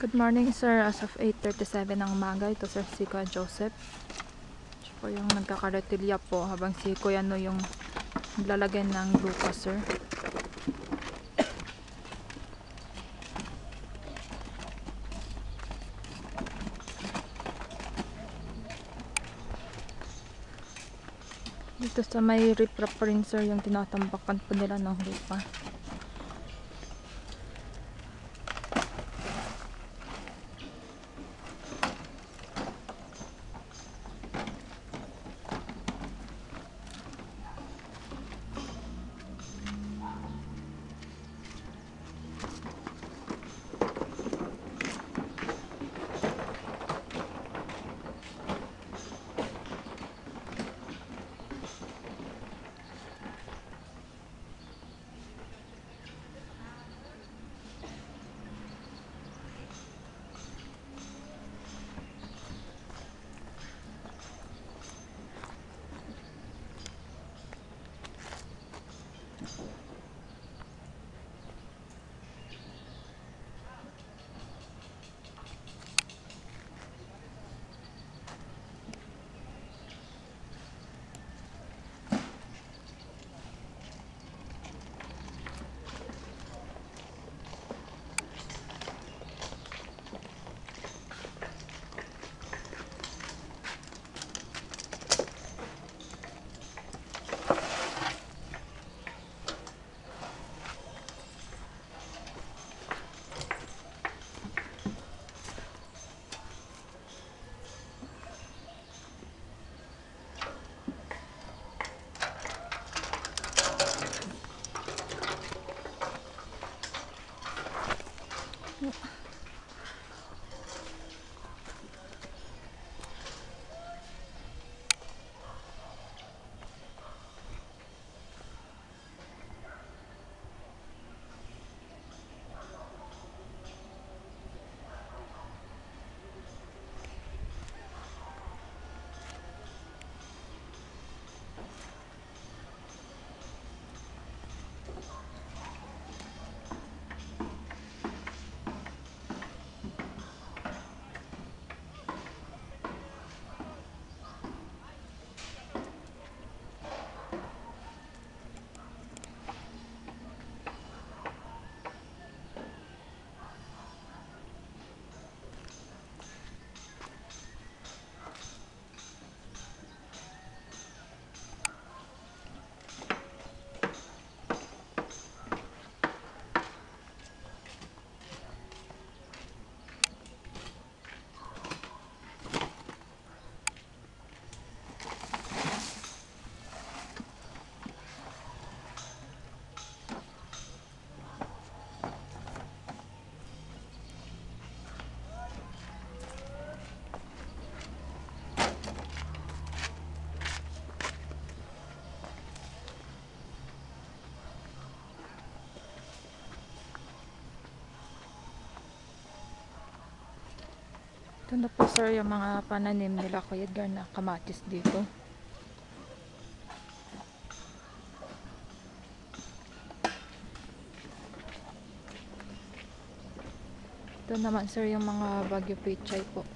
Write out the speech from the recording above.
Good morning sir, as of 8.37 ng umaga, ito sir si Kuya Joseph. Siya po yung nagkakaretilya po habang si Kuya no yung naglalagay ng lupa sir. Dito sa may riprap rin sir yung tinatambakan po nila ng lupa. Ito na po sir yung mga pananim nila Kuya Edgar na kamatis dito. Ito naman sir yung mga bagyo pichay po.